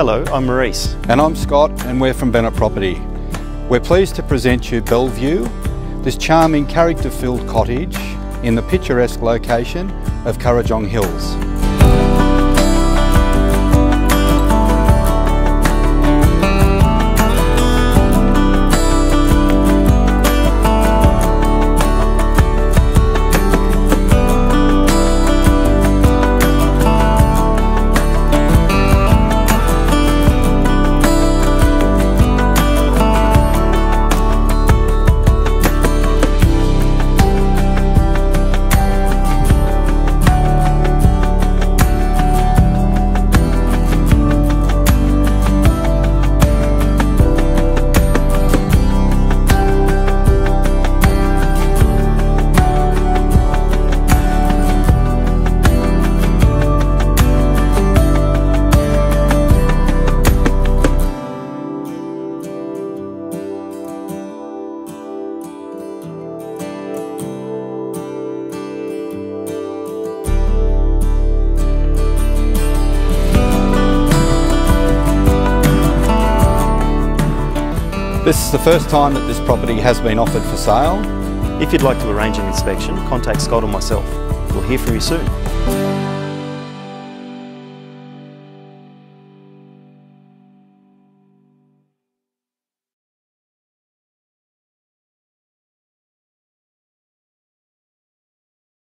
Hello, I'm Maurice. And I'm Scott and we're from Bennett Property. We're pleased to present you Bellevue, this charming character-filled cottage in the picturesque location of Kurrajong Hills. This is the first time that this property has been offered for sale. If you'd like to arrange an inspection, contact Scott or myself. We'll hear from you soon.